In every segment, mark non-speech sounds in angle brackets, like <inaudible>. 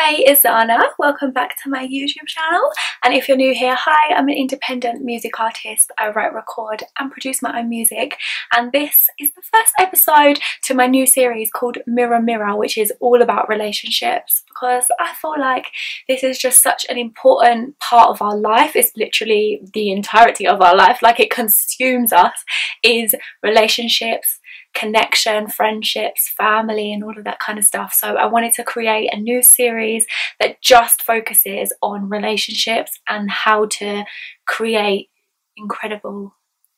Hey, it's Xana. Welcome back to my YouTube channel. And if you're new here, hi, I'm an independent music artist. I write, record and produce my own music. And this is the first episode to my new series called Mirror Mirror, which is all about relationships because I feel like this is just such an important part of our life. It's literally the entirety of our life, like it consumes us, is relationships, connection, friendships, family, and all of that kind of stuff. So I wanted to create a new series that just focuses on relationships and how to create incredible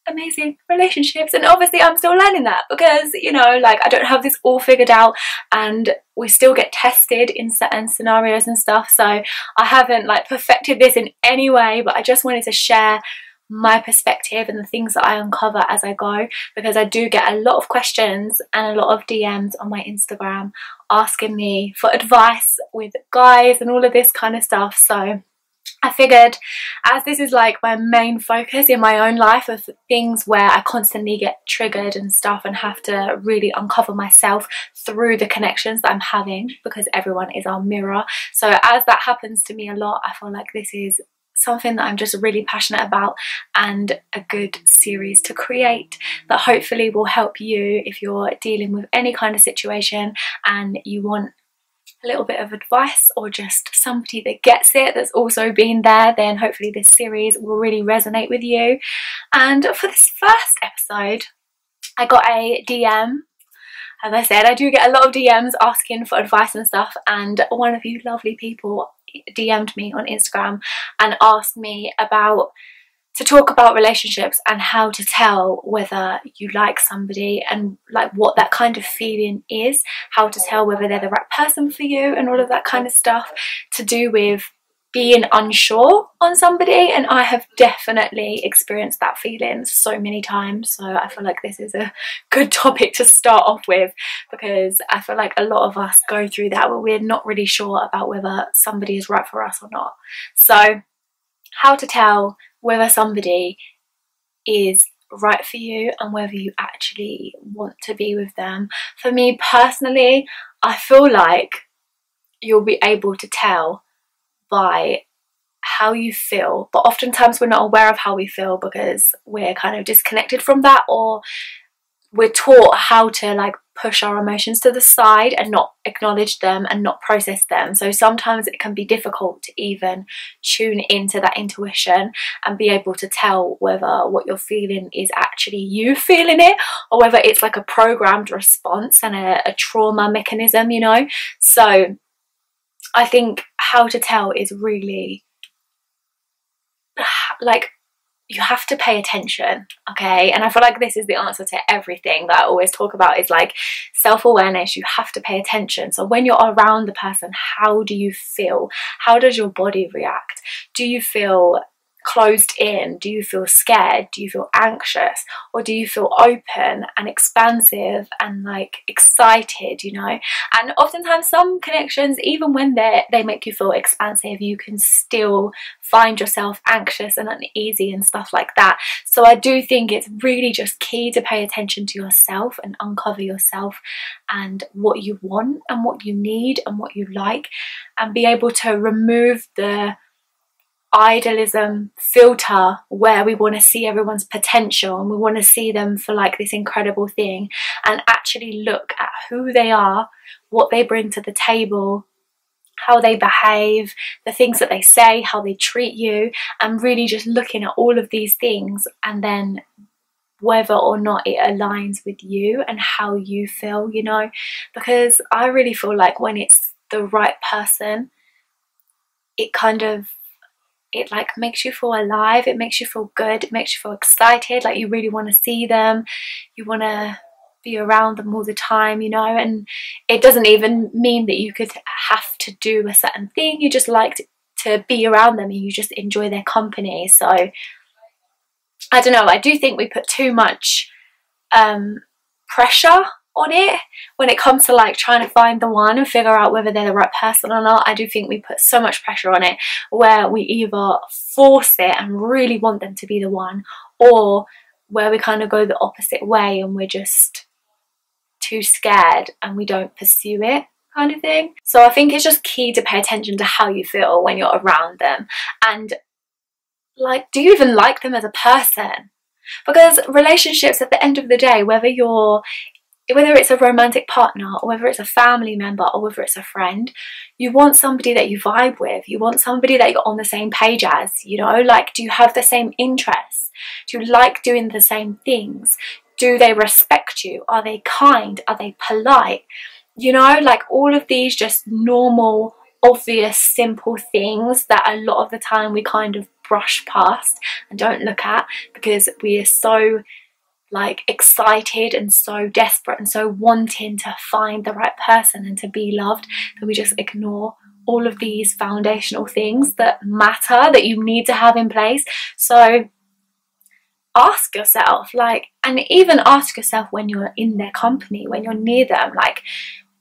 amazing relationships and obviously I'm still learning that because you know like I don't have this all figured out and we still get tested in certain scenarios and stuff so I haven't like perfected this in any way but I just wanted to share my perspective and the things that I uncover as I go because I do get a lot of questions and a lot of DMs on my Instagram asking me for advice with guys and all of this kind of stuff. So I figured as this is like my main focus in my own life of things where I constantly get triggered and stuff and have to really uncover myself through the connections that I'm having because everyone is our mirror. So as that happens to me a lot I feel like this is something that I'm just really passionate about and a good series to create that hopefully will help you if you're dealing with any kind of situation and you want a little bit of advice or just somebody that gets it that's also been there then hopefully this series will really resonate with you. And for this first episode I got a DM as I said I do get a lot of DMs asking for advice and stuff and one of you lovely people DM'd me on Instagram and asked me about to talk about relationships and how to tell whether you like somebody and like what that kind of feeling is, how to tell whether they're the right person for you and all of that kind of stuff to do with being unsure on somebody and I have definitely experienced that feeling so many times. So I feel like this is a good topic to start off with because I feel like a lot of us go through that where we're not really sure about whether somebody is right for us or not. So how to tell whether somebody is right for you and whether you actually want to be with them. For me personally I feel like you'll be able to tell by how you feel. But oftentimes we're not aware of how we feel because we're kind of disconnected from that or we're taught how to like push our emotions to the side and not acknowledge them and not process them. So sometimes it can be difficult to even tune into that intuition and be able to tell whether what you're feeling is actually you <laughs> feeling it or whether it's like a programmed response and a, a trauma mechanism you know? So I think how to tell is really like you have to pay attention okay? And i feel like this is the answer to everything that i always talk about is like self-awareness. You have to pay attention. So when you're around the person how do you feel? How does your body react? Do you feel closed in? Do you feel scared? Do you feel anxious? Or do you feel open and expansive and like excited, you know? And oftentimes some connections, even when they they make you feel expansive, you can still find yourself anxious and uneasy and stuff like that. So I do think it's really just key to pay attention to yourself and uncover yourself and what you want and what you need and what you like and be able to remove the idealism filter where we want to see everyone's potential and we want to see them for like this incredible thing and actually look at who they are, what they bring to the table, how they behave, the things that they say, how they treat you, and really just looking at all of these things and then whether or not it aligns with you and how you feel, you know, because I really feel like when it's the right person, it kind of it like makes you feel alive it makes you feel good it makes you feel excited like you really want to see them you want to be around them all the time you know? And it doesn't even mean that you could have to do a certain thing you just like to, to be around them and you just enjoy their company. So I don't know I do think we put too much um, pressure on it when it comes to like trying to find the one and figure out whether they're the right person or not I do think we put so much pressure on it where we either force it and really want them to be the one or where we kind of go the opposite way and we're just too scared and we don't pursue it kind of thing. So I think it's just key to pay attention to how you feel when you're around them and like do you even like them as a person? Because relationships at the end of the day, whether you're whether it's a romantic partner or whether it's a family member or whether it's a friend, you want somebody that you vibe with. You want somebody that you're on the same page as, you know, like do you have the same interests? Do you like doing the same things? Do they respect you? Are they kind? Are they polite? You know, like all of these just normal, obvious, simple things that a lot of the time we kind of brush past and don't look at because we are so like excited and so desperate and so wanting to find the right person and to be loved that we just ignore all of these foundational things that matter that you need to have in place. So ask yourself like and even ask yourself when you're in their company when you're near them like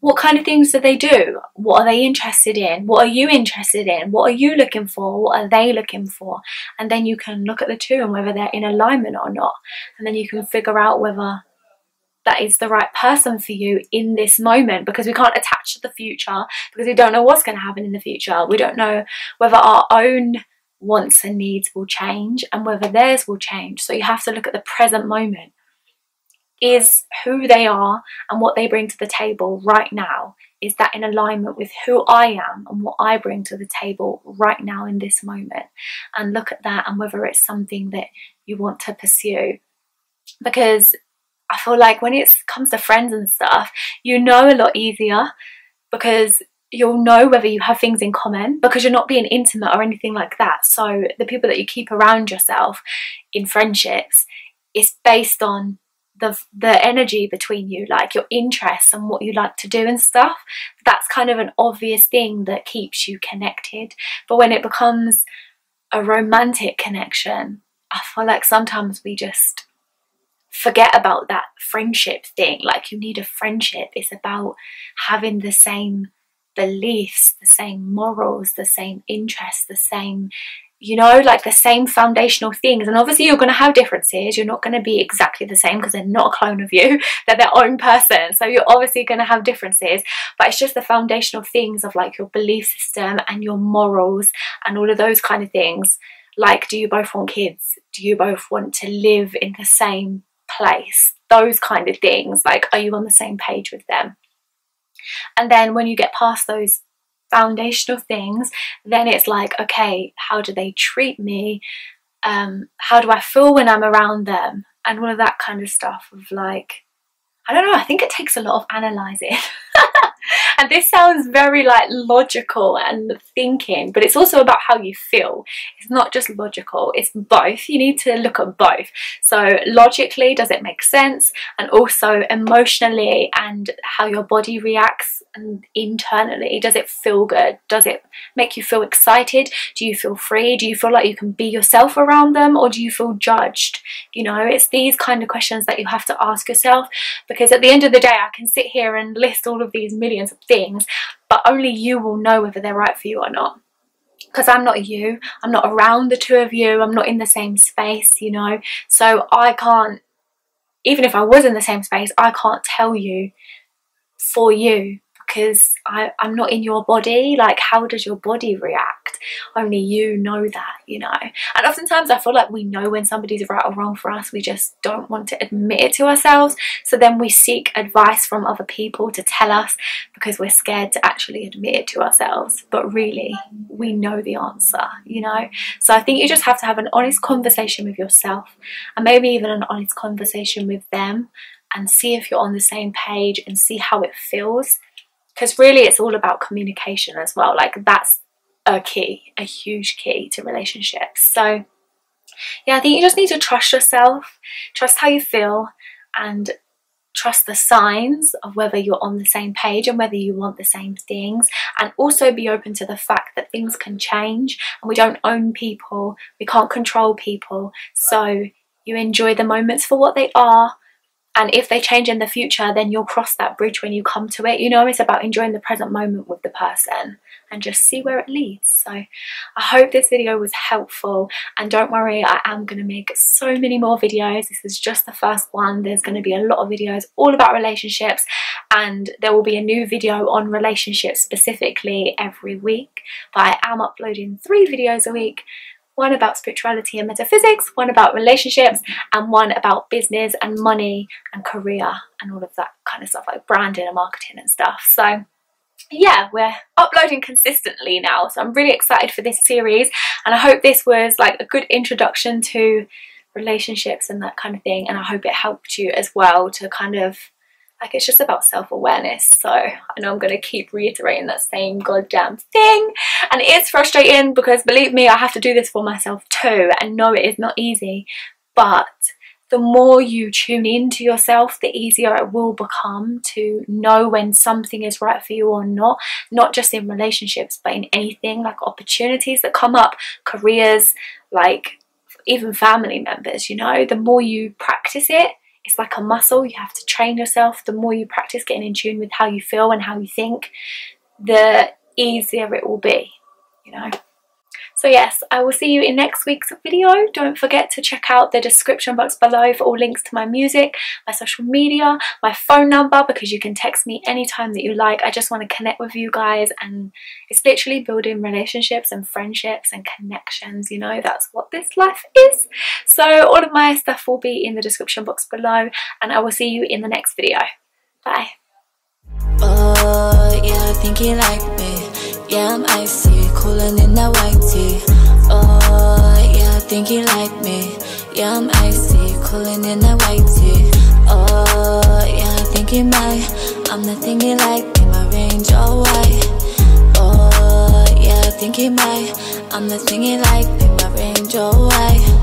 what kind of things do they do? What are they interested in? What are you interested in? What are you looking for? What are they looking for? And then you can look at the two and whether they're in alignment or not. And then you can figure out whether that is the right person for you in this moment because we can't attach to the future because we don't know what's going to happen in the future. We don't know whether our own wants and needs will change and whether theirs will change. So you have to look at the present moment is who they are and what they bring to the table right now. Is that in alignment with who I am and what I bring to the table right now in this moment? And look at that and whether it's something that you want to pursue. Because I feel like when it comes to friends and stuff you know a lot easier because you'll know whether you have things in common because you're not being intimate or anything like that. So the people that you keep around yourself in friendships is based on the the energy between you like your interests and what you like to do and stuff that's kind of an obvious thing that keeps you connected. But when it becomes a romantic connection i feel like sometimes we just forget about that friendship thing. Like you need a friendship. It's about having the same beliefs the same morals the same interests the same you know, like the same foundational things. And obviously, you're going to have differences. You're not going to be exactly the same because they're not a clone of you, <laughs> they're their own person. So, you're obviously going to have differences, but it's just the foundational things of like your belief system and your morals and all of those kind of things. Like, do you both want kids? Do you both want to live in the same place? Those kind of things. Like, are you on the same page with them? And then when you get past those foundational things, then it's like, okay, how do they treat me? Um, how do I feel when I'm around them? And all of that kind of stuff of like, I don't know, I think it takes a lot of analysing. <laughs> <laughs> and this sounds very like logical and thinking, but it's also about how you feel. It's not just logical, it's both. You need to look at both. So logically, does it make sense? And also emotionally and how your body reacts and internally, does it feel good? Does it make you feel excited? Do you feel free? Do you feel like you can be yourself around them or do you feel judged? You know, it's these kind of questions that you have to ask yourself because at the end of the day, I can sit here and list all of these millions of things, but only you will know whether they're right for you or not. Because I'm not you, I'm not around the two of you, I'm not in the same space, you know, so I can't, even if I was in the same space, I can't tell you for you because I'm not in your body. Like, how does your body react? Only you know that, you know. And oftentimes I feel like we know when somebody's right or wrong for us, we just don't want to admit it to ourselves. So then we seek advice from other people to tell us because we're scared to actually admit it to ourselves. But really, we know the answer, you know. So I think you just have to have an honest conversation with yourself and maybe even an honest conversation with them and see if you're on the same page and see how it feels because really it's all about communication as well like that's a key a huge key to relationships. So yeah i think you just need to trust yourself trust how you feel and trust the signs of whether you're on the same page and whether you want the same things. And also be open to the fact that things can change and we don't own people we can't control people. So you enjoy the moments for what they are and if they change in the future then you'll cross that bridge when you come to it. You know it's about enjoying the present moment with the person and just see where it leads. So i hope this video was helpful. And don't worry i am going to make so many more videos. This is just the first one. There's going to be a lot of videos all about relationships. And there will be a new video on relationships specifically every week. But i am uploading three videos a week one about spirituality and metaphysics, one about relationships, and one about business and money and career and all of that kind of stuff like branding and marketing and stuff. So yeah, we're uploading consistently now. So I'm really excited for this series and I hope this was like a good introduction to relationships and that kind of thing and I hope it helped you as well to kind of like it's just about self-awareness. So I know I'm going to keep reiterating that same goddamn thing. And it is frustrating because believe me, I have to do this for myself too. And no, it is not easy. But the more you tune into yourself, the easier it will become to know when something is right for you or not. Not just in relationships, but in anything like opportunities that come up, careers, like even family members, you know. The more you practice it, it's like a muscle. You have to train yourself. The more you practice getting in tune with how you feel and how you think the easier it will be you know so yes, I will see you in next week's video. Don't forget to check out the description box below for all links to my music, my social media, my phone number because you can text me anytime that you like. I just want to connect with you guys and it's literally building relationships and friendships and connections, you know, that's what this life is. So all of my stuff will be in the description box below and I will see you in the next video. Bye. Oh, yeah, Yeah, I'm icy cooling in that white tee. Oh, yeah, I think you like me. Yeah, I'm icy, cooling in that white tee. Oh, yeah, I think you might. I'm the thing you like, be my range all white. Oh, yeah, I think you might. I'm the thing you like, be my range all white.